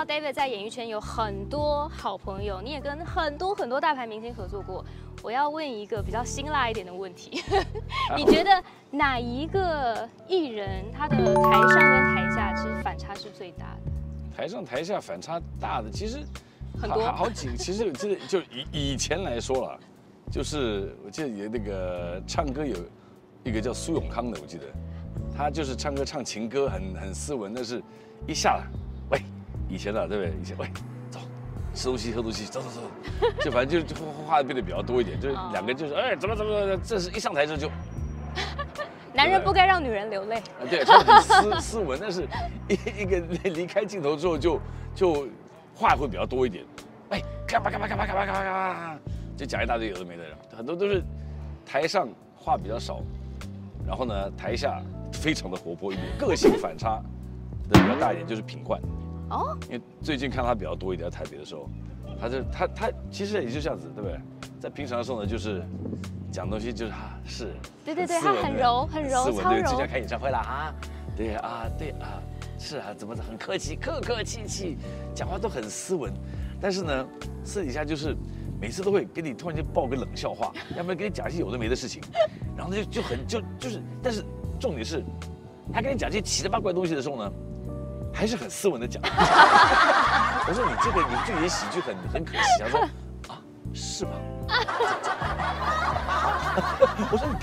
道 David 在演艺圈有很多好朋友，你也跟很多很多大牌明星合作过。我要问一个比较辛辣一点的问题，你觉得哪一个艺人他的台上跟台下其实反差是最大的？台上台下反差大的，其实很多好好几，其实我记得就以以前来说了，就是我记得有那个唱歌有一个叫苏永康的，我记得他就是唱歌唱情歌很很斯文，但是一下来，喂，以前的对不对？以前喂，走，吃东西喝东西，走走走，就反正就就话话变得比较多一点，就是两个人就是哎怎么怎么怎么，这是一上台之后就。男人不该让女人流泪。啊，对，他很斯斯文，但是一一个离开镜头之后就就话会比较多一点，哎，干嘛干嘛干嘛干嘛干嘛干嘛，就讲一大堆有的没的，很多都是台上话比较少，然后呢台下非常的活泼一点，个性反差的比较大一点，就是品冠。哦，因为最近看他比较多一点，在台北的时候，他就他他其实也就这样子，对不对？在平常的时候呢，就是讲东西就是哈是，对对对，他很柔很柔，斯文对，即将开演唱会了啊，对啊对啊，是啊，怎么很客气，客客气气，讲话都很斯文，但是呢，私底下就是每次都会给你突然间爆个冷笑话，要不然给你讲一些有的没的事情，然后就就很就就是，但是重点是，他跟你讲这些奇了八怪东西的时候呢，还是很斯文的讲。我说你这个你这演喜剧很很可惜，他说啊是吗？我说你。